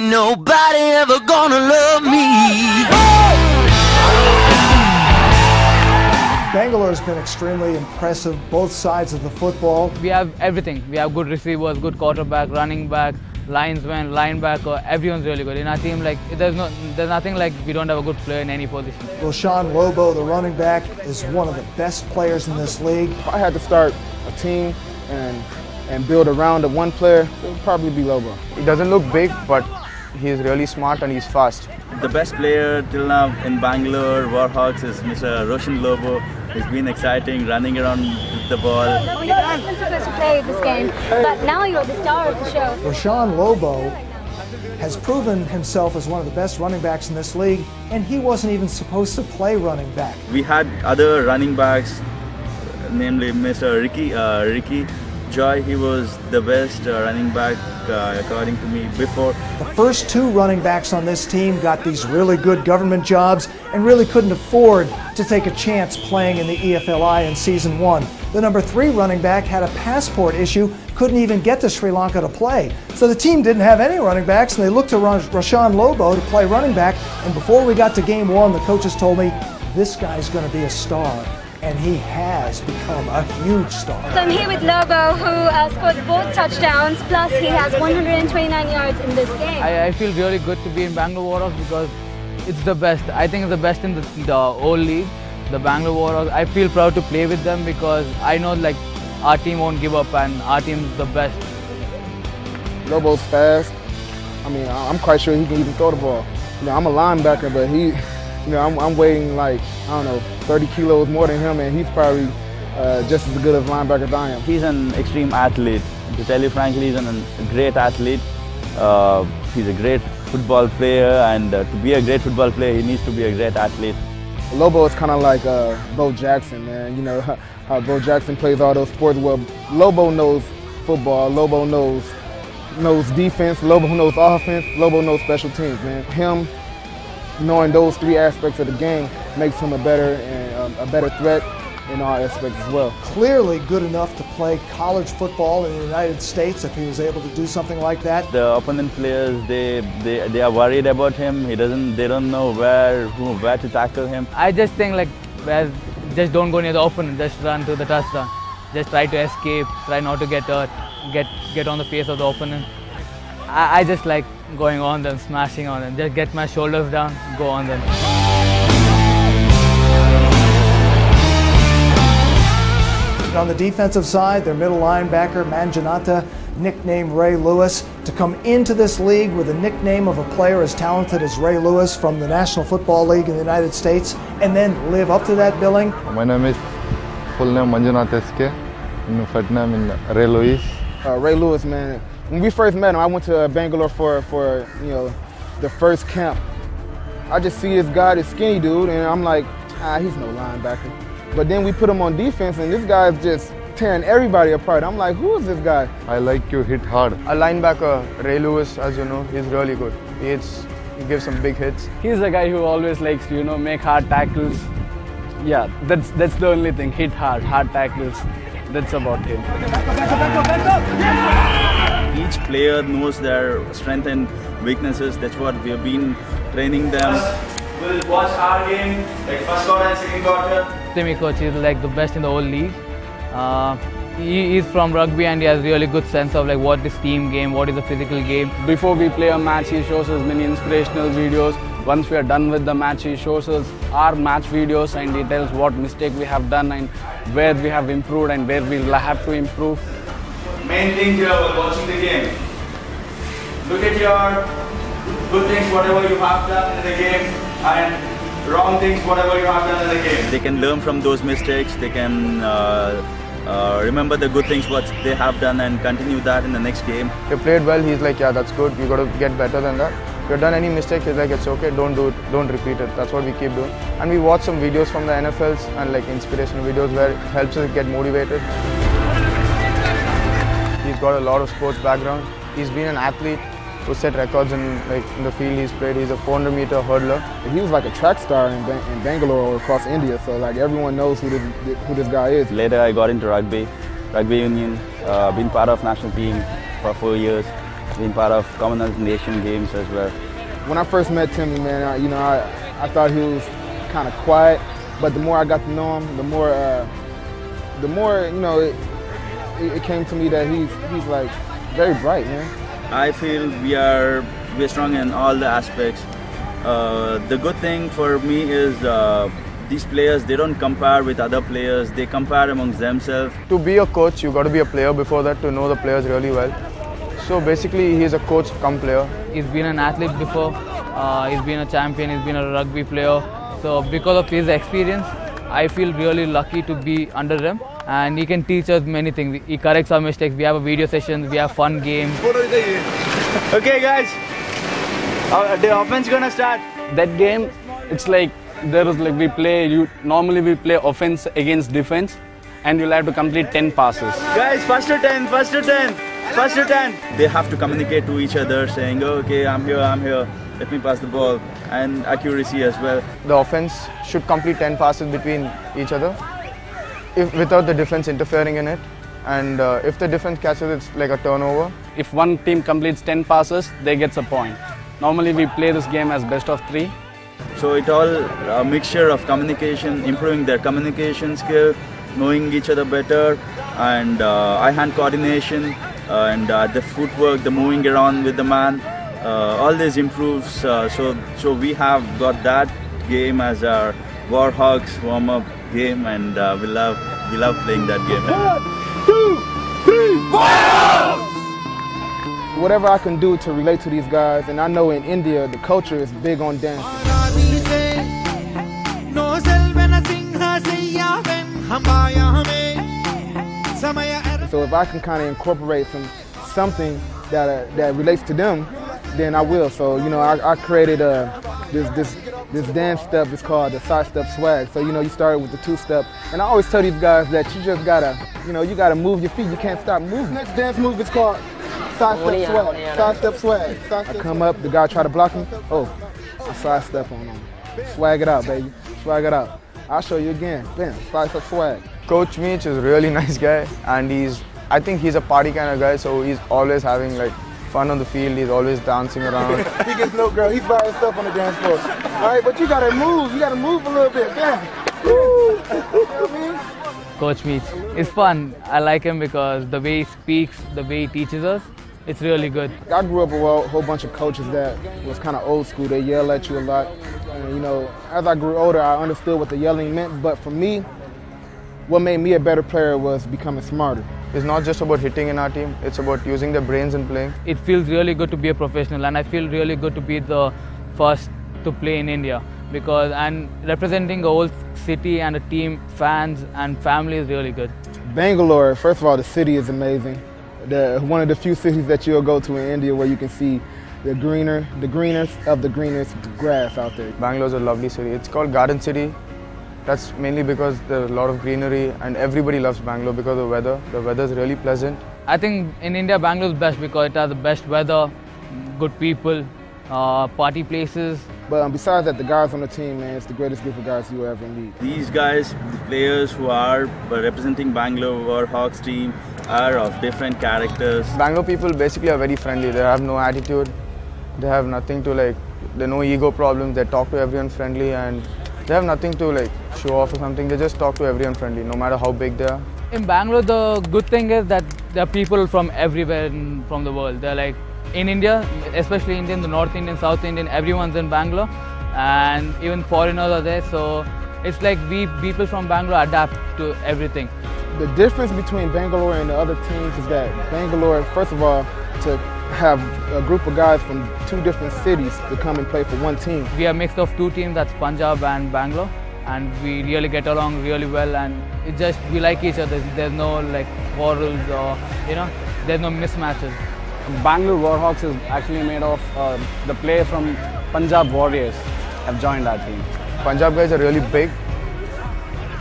nobody ever gonna love me. Bangalore has been extremely impressive, both sides of the football. We have everything. We have good receivers, good quarterback, running back, linesman, linebacker. Everyone's really good in our team. Like there's no, there's nothing like we don't have a good player in any position. Roshan Lobo, the running back, is one of the best players in this league. If I had to start a team and and build around a one player, it would probably be Lobo. He doesn't look big, but he's really smart and he's fast. The best player till now in Bangalore Warhawks is Mr. Roshan Lobo. He's been exciting, running around with the ball. We know you've supposed to play this game, but now you're the star of the show. Roshan Lobo has proven himself as one of the best running backs in this league, and he wasn't even supposed to play running back. We had other running backs, namely Mr. Ricky, uh, Ricky Joy. He was the best uh, running back, uh, according to me, before. The first two running backs on this team got these really good government jobs and really couldn't afford to take a chance playing in the EFLI in season one. The number three running back had a passport issue, couldn't even get to Sri Lanka to play. So the team didn't have any running backs, and they looked to Ras- Roshan Lobo to play running back. And before we got to game one, the coaches told me this guy's going to be a star. And he has become a huge star. So I'm here with Lobo, who uh, scored both touchdowns, plus he has 129 yards in this game. I, I feel really good to be in Bangalore Warriors because it's the best. I think it's the best in the, the whole league. The Bangalore Warriors. I feel proud to play with them because I know like our team won't give up and our team's the best. Lobo's fast. I mean, I- I'm quite sure he can even throw the ball. You know, I'm a linebacker, but he, you know, I'm, I'm weighing like, I don't know, 30 kilos more than him, and he's probably uh, just as good of a linebacker as I am. He's an extreme athlete. To tell you frankly, he's an, a great athlete. Uh, he's a great football player, and uh, to be a great football player, he needs to be a great athlete. Lobo is kind of like uh, Bo Jackson, man. You know how Bo Jackson plays all those sports. Well, Lobo knows football. Lobo knows knows defense. Lobo knows offense. Lobo knows special teams, man. Him knowing those three aspects of the game makes him a better and um, a better threat in all aspects as well. Clearly good enough to play college football in the United States if he was able to do something like that. The opponent players, they, they, they are worried about him. He doesn't, they don't know where, who, where to tackle him. I just think like well, just don't go near the opponent. Just run to the touchdown. Just try to escape. Try not to get hurt. Get get on the face of the opponent. I, I just like going on them, smashing on them. Just get my shoulders down, go on them. And on the defensive side, their middle linebacker, Manjunatha, nicknamed Ray Lewis, to come into this league with a nickname of a player as talented as Ray Lewis from the National Football League in the United States, and then live up to that billing. My name is full name Manjunath SK. In first name in Ray Luis. Uh, Ray Lewis, man. When we first met him, I went to Bangalore for for you know the first camp. I just see this guy, this skinny dude, and I'm like, ah, he's no linebacker. But then we put him on defense, and this guy's just tearing everybody apart. I'm like, who is this guy? I like you hit hard. A linebacker, Ray Lewis, as you know, he's really good. He hits, he gives some big hits. He's the guy who always likes to, you know, make hard tackles. Yeah, that's that's the only thing. Hit hard, hard tackles. That's about him. Each player knows their strength and weaknesses. That's what we have been training them. We'll watch our game, like first quarter and second quarter. Timmy coach is like the best in the whole league. Uh, he is from rugby and he has really good sense of like what is team game, what is a physical game. Before we play a match, he shows us many inspirational videos. Once we are done with the match, he shows us our match videos and he tells what mistake we have done and where we have improved and where we will have to improve. Main thing here while watching the game. Look at your good things, whatever you have done in the game, and wrong things, whatever you have done in the game. They can learn from those mistakes. They can uh, uh, remember the good things what they have done and continue that in the next game. If you played well, he's like, yeah, that's good. You got to get better than that. If you've done any mistake, he's like, it's okay. Don't do it. Don't repeat it. That's what we keep doing. And we watch some videos from the NFLs and like inspirational videos where it helps us get motivated. He's got a lot of sports background. He's been an athlete who set records in like in the field he's played. He's a 400 meter hurdler. He was like a track star in, Ban- in Bangalore or across India. So like everyone knows who this who this guy is. Later, I got into rugby, rugby union, uh, been part of national team for four years. been part of Commonwealth Nation Games as well. When I first met Timmy, man, I, you know, I, I thought he was kind of quiet, but the more I got to know him, the more, uh, the more, you know, it, it came to me that he's, he's like very bright, man. I feel we are we're strong in all the aspects. Uh, the good thing for me is uh, these players they don't compare with other players. They compare amongst themselves. To be a coach, you got to be a player before that to know the players really well. So basically, he's a coach come player. He's been an athlete before. Uh, he's been a champion. He's been a rugby player. So because of his experience, I feel really lucky to be under him. And he can teach us many things. He corrects our mistakes. We have a video sessions. We have fun games. Okay, guys. Uh, the offense gonna start. That game, it's like there is like we play. You normally we play offense against defense, and you'll have to complete 10 passes. Guys, first to 10, first to 10, first to 10. They have to communicate to each other saying, oh, okay, I'm here, I'm here, let me pass the ball. And accuracy as well. The offense should complete 10 passes between each other if, without the defense interfering in it. And uh, if the defense catches it, it's like a turnover. If one team completes 10 passes, they gets a point. Normally we play this game as best of three. So it all a mixture of communication, improving their communication skill, knowing each other better, and uh, eye-hand coordination, uh, and uh, the footwork, the moving around with the man. Uh, all this improves. Uh, so so we have got that game as our Warhawks warm-up game, and uh, we love we love playing that game. Whatever I can do to relate to these guys, and I know in India the culture is big on dancing. So if I can kind of incorporate some something that uh, that relates to them, then I will. So you know, I, I created a this this this dance step. is called the side step swag. So you know, you started with the two step, and I always tell these guys that you just gotta, you know, you gotta move your feet. You can't stop moving. Next dance move is called side step swag. Side step swag. I come up, the guy try to block me. Oh, I side step on him. Swag it out, baby. Swag it out. I'll show you again. Bam, side step swag. Coach Meech is a really nice guy, and he's I think he's a party kind of guy, so he's always having like fun on the field. He's always dancing around. he gets no girl. He's by himself on the dance floor. All right, but you gotta move. You gotta move a little bit. Bam. Woo. You know what I mean? Coach Meech. It's fun. I like him because the way he speaks, the way he teaches us, it's really good. I grew up with a whole bunch of coaches that was kind of old school. They yell at you a lot. And, you know, as I grew older, I understood what the yelling meant. But for me, what made me a better player was becoming smarter. It's not just about hitting in our team, it's about using their brains and playing. It feels really good to be a professional and I feel really good to be the first to play in India because and representing a whole city and a team, fans and family is really good. Bangalore, first of all, the city is amazing. The, one of the few cities that you'll go to in India where you can see the greener, the greenest of the greenest grass out there. Bangalore's a lovely city. It's called Garden City. That's mainly because there's a lot of greenery and everybody loves Bangalore because of the weather. The weather's really pleasant. I think in India, Bangalore's best because it has the best weather, good people, uh, party places. But um, besides that, the guys on the team, man, it's the greatest group of guys you will ever meet. These guys, the players who are representing Bangalore Hawks team, are of different characters. Bangalore people basically are very friendly. They have no attitude. They have nothing to like. They are no ego problems. They talk to everyone friendly and they have nothing to like show off or something. They just talk to everyone friendly, no matter how big they are. In Bangalore, the good thing is that there are people from everywhere in, from the world. They're like in India, especially Indian, the North Indian, South Indian, everyone's in Bangalore, and even foreigners are there. So it's like we people from Bangalore adapt to everything. The difference between Bangalore and the other teams is that Bangalore, first of all, to have a group of guys from two different cities to come and play for one team. We are mixed of two teams, that's Punjab and Bangalore, and we really get along really well. And it just we like each other. There's no like quarrels or you know, there's no mismatches. Bangalore Warhawks is actually made of uh, the players from Punjab Warriors have joined our team. Punjab guys are really big.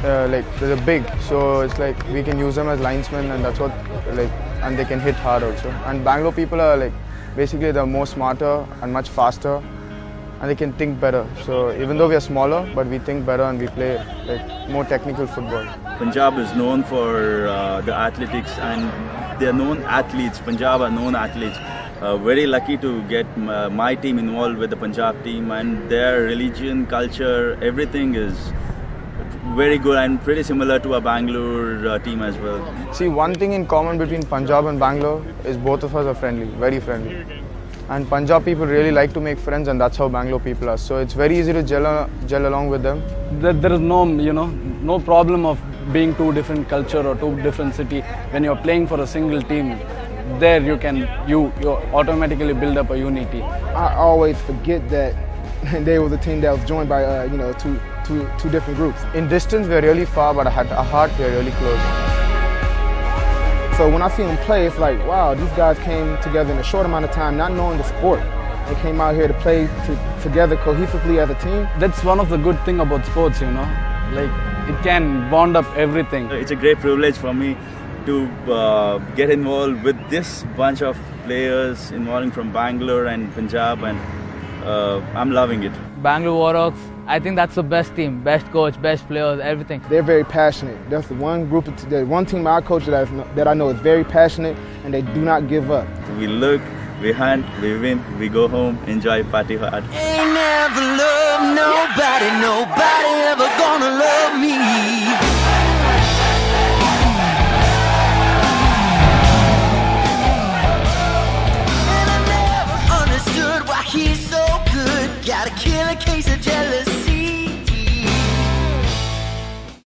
Uh, like they're big, so it's like we can use them as linesmen, and that's what like, and they can hit hard also. And Bangalore people are like basically they're more smarter and much faster, and they can think better. So even though we are smaller, but we think better and we play like more technical football. Punjab is known for uh, the athletics and they're known athletes. Punjab are known athletes. uh, very lucky to get my, my team involved with the Punjab team and their religion, culture, everything is very good and pretty similar to a Bangalore uh, team as well. See, one thing in common between Punjab and Bangalore is both of us are friendly, very friendly. And Punjab people really like to make friends, and that's how Bangalore people are. So it's very easy to gel, gel along with them. There, there is no, you know, no problem of being two different culture or two different city. When you're playing for a single team, there you can, you, you automatically build up a unity. I always forget that they were the team that was joined by, uh, you know, two, two, two different groups. In distance, we're really far, but at our heart, we're really close. So when I see them play, it's like, wow, these guys came together in a short amount of time, not knowing the sport. They came out here to play to, together cohesively as a team. That's one of the good thing about sports, you know. Like it can bond up everything. It's a great privilege for me to uh, get involved with this bunch of players involving from Bangalore and Punjab, and uh, I'm loving it. Bangalore Warhawks, I think that's the best team, best coach, best players, everything. They're very passionate. That's the one group, of the one team I coach that I, that I know is very passionate, and they do not give up. We look, we hunt, we win, we go home, enjoy, party hard. Ain't never love nobody, nobody ever gonna love me. he's so good. Got a case of jealousy.